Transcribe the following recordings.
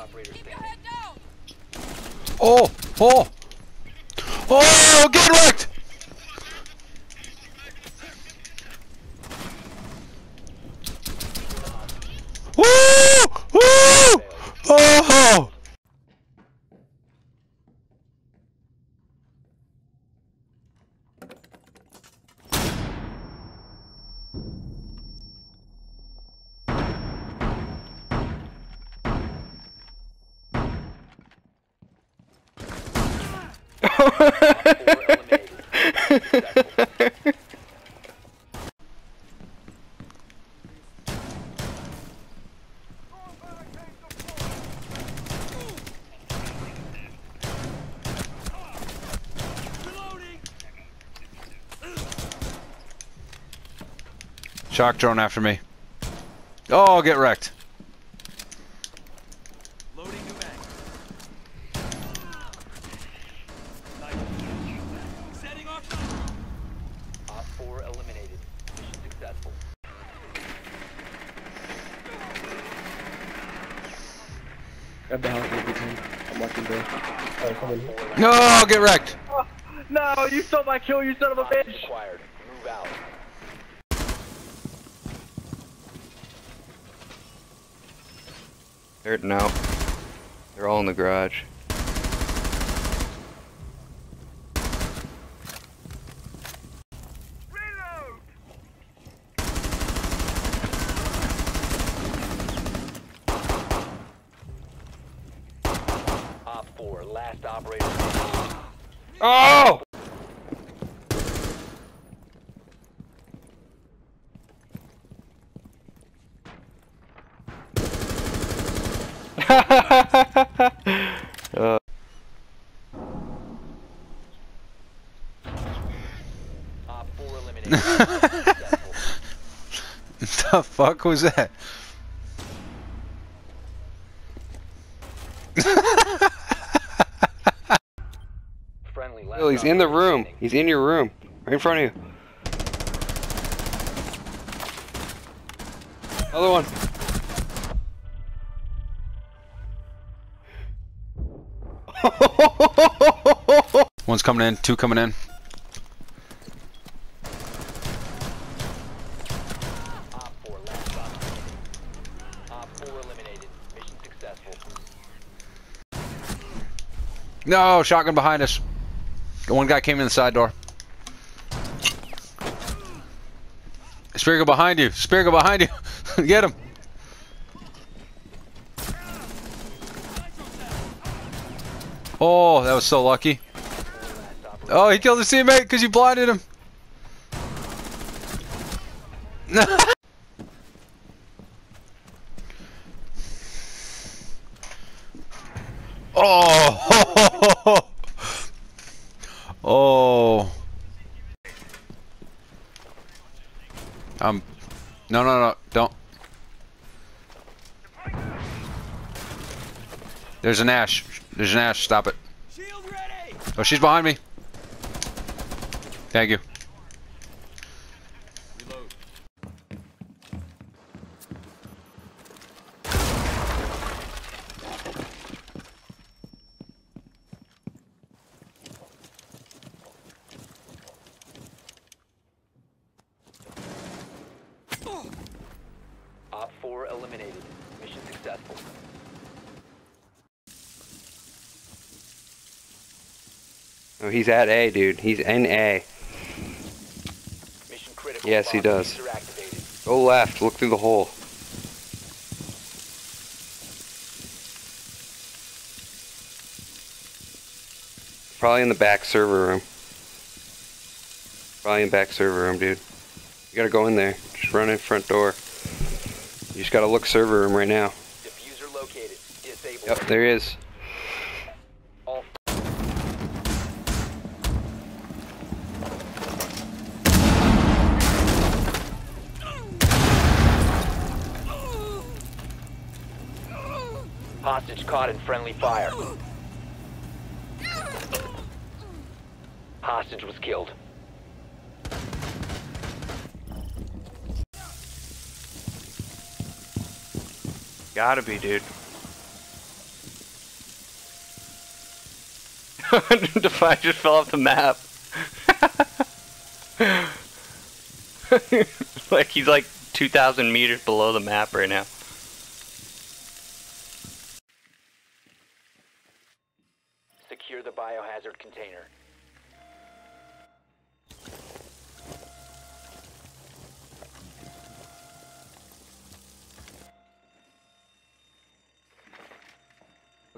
operator Keep your head down! Oh! Oh! Oh! Get wrecked! Shock drone after me. Oh, get wrecked. Op 4 eliminated. Mission successful. Grab the house maybe team. I'm watching Bill. Alright, come in. No, get wrecked. No, you stole my kill, you son of a bitch! acquired. Move out. They're no. They're all in the garage. Op 4, last operator standing. Oh! uh, Op 4 eliminated. Successful. The fuck was that? Friendly last Bill, he's in the room. standing. He's in your room. Right in front of you. Other one. One's coming in, two coming in. Op 4, last operator. Op 4 eliminated. Mission successful. No, shotgun behind us. One guy came in the side door. Spear go behind you. Spear go behind you. Get him. Oh, that was so lucky. Oh, he killed his teammate because you blinded him. oh. Oh. Um. No, no, no. Don't. There's an ash. There's an ash. Stop it. Oh, she's behind me. Thank you. Op 4 eliminated. Mission successful. Oh, he's at A, dude. He's in A. Mission critical. Yes, he does. Go left. Look through the hole. Probably in the back server room. Probably in back server room, dude. You gotta go in there. Just run in front door. You just gotta look server room right now. Defuser located. Disable. Yep, there he is. Hostage caught in friendly fire. Hostage was killed. Gotta be, dude. Defy just fell off the map. like, he's like 2,000 meters below the map right now.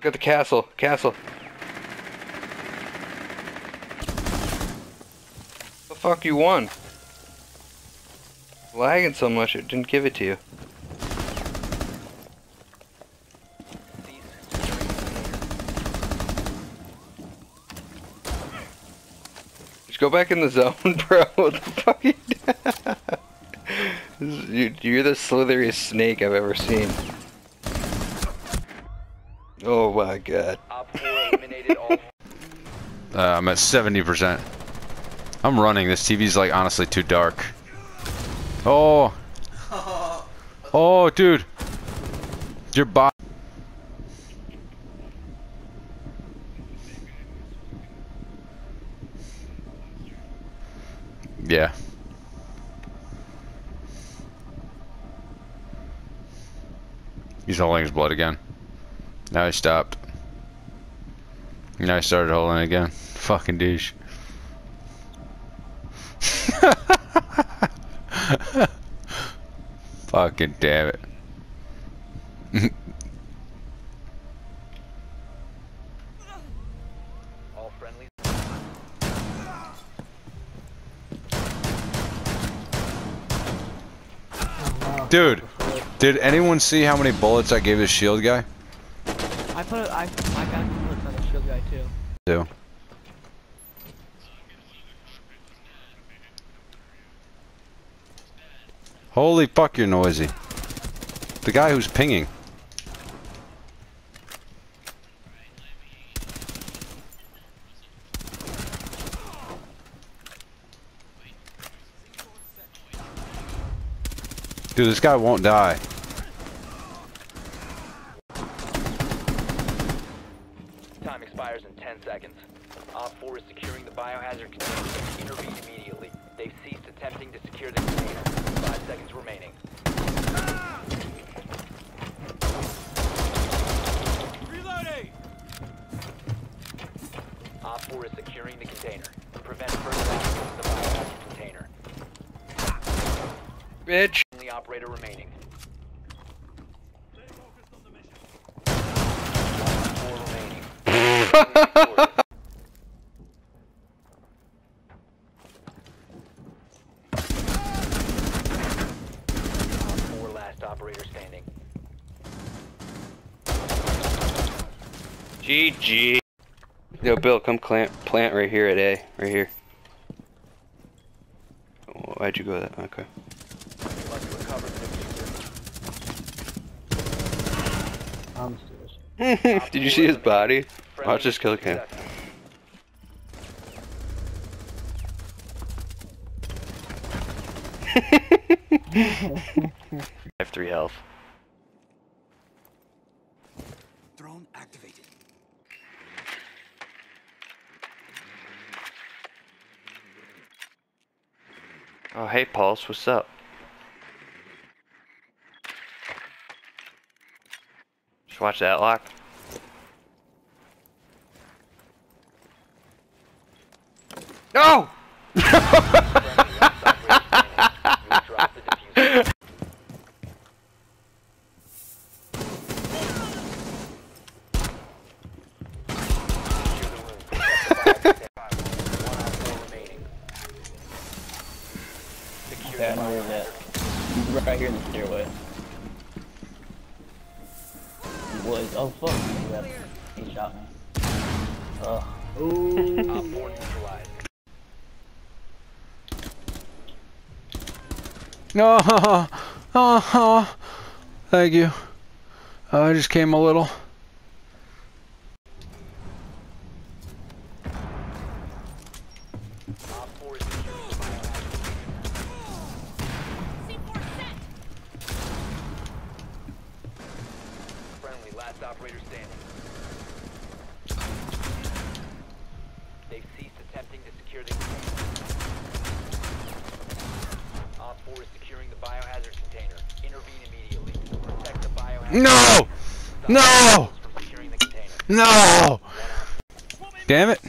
Look at the castle. Castle. The fuck you won? Lagging so much it didn't give it to you. Just go back in the zone, bro. What the fuck? you- You're the slitheriest snake I've ever seen. Oh my god. Op 4 eliminated all Uh, I'm at 70%. I'm running. This TV's like honestly too dark. Oh. Oh, dude. Your bot. Yeah. He's holding his blood again. Now he stopped. Now he started holding again. Fucking douche. Fucking damn it. Dude, did anyone see how many bullets I gave this shield guy? Put got bullets on the shield guy too. Two. Holy fuck, you're noisy. The guy who's pinging. Dude, this guy won't die. Time expires in 10 seconds. Op 4 is securing the biohazard container. Intervene immediately. They've ceased attempting to secure the container. Five seconds remaining. Op 4 is securing the container. Prevent further access to the biohazard container. Bitch. Only operator remaining. Four remaining. Four last operator standing. GG. Yo, Bill, come plant plant right here at A, right here. Why'd you go that? Okay. Did you see his body? Watch this kill cam. I have three health. Oh, hey, Pulse, what's up? Just watch that lock. No! Friendly last operator standing. You will drop the defuser. Secure the room. Protect the biohazard. One op four remaining. Secure Okay, I the know where that. biohazard. He's right here in the stairway. He was. Oh fuck. Got, he shot me. Ugh. Ooh. No, oh, oh, thank you. Uh, I just came a little. Last operator standing. attempting to secure the container. Op 4 is securing the biohazard container. Intervene immediately. Protect the biohazard. No! No! hostiles From securing the container. No! Damn it.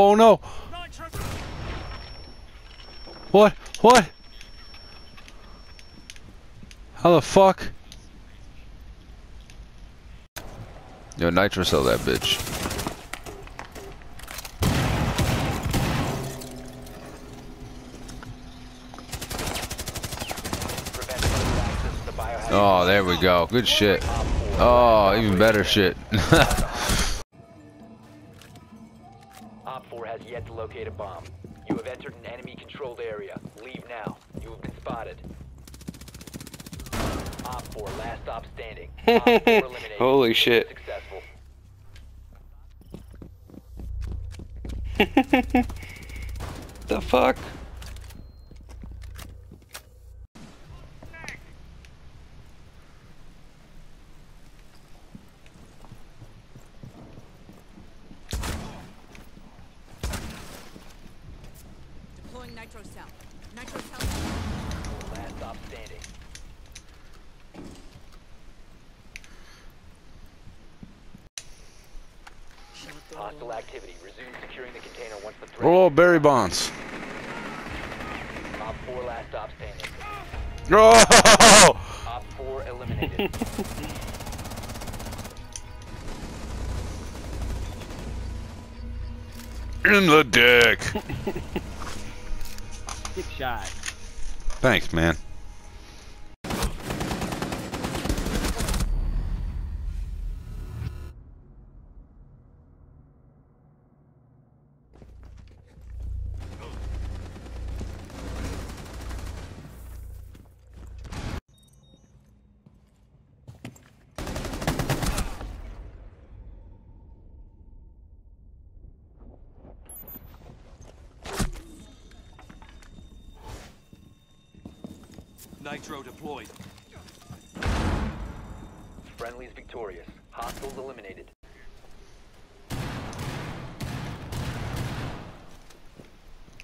Oh no! What? What? How the fuck? Yo, Nitro cell that bitch. Prevent further access to the biohazard. Oh, there we go. Good shit. Oh, even better shit. locate a bomb. You have entered an enemy-controlled area. Leave now. You have been spotted. Op 4, last stop standing. Op 4 eliminated. Holy shit. Successful. The fuck? Deploying nitro cell. Nitro cell. Last stop standing. Hostile activity. Resume securing the container once the threat. oh, Barry Bonds. Op 4 last stop standing. Oh! Op 4 eliminated. In the dick. Six shot. Thanks, man. Nitro deployed. Friendly's victorious. Hostiles eliminated.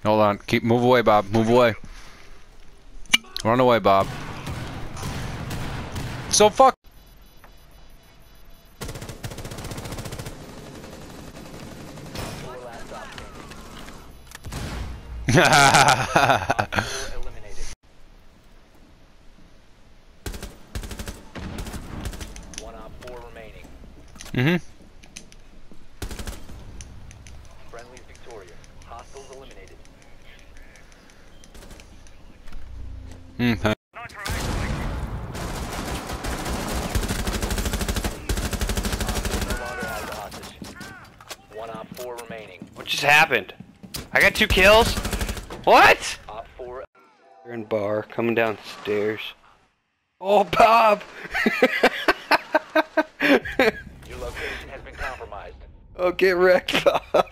Hold on. Keep move away, Bob. Move away. Run away, Bob. So fuck. Four last stop standing. Four eliminated. One op four remaining. mhm. Friendly's victorious. Hostiles eliminated. Mm, huh. Op four no longer Mm-hmm. has hmm, a hostage. One op four remaining. What just happened? I got two kills? What? Op four in bar, coming downstairs. Oh, Bob! your location has been compromised. Oh, get wrecked, Bob.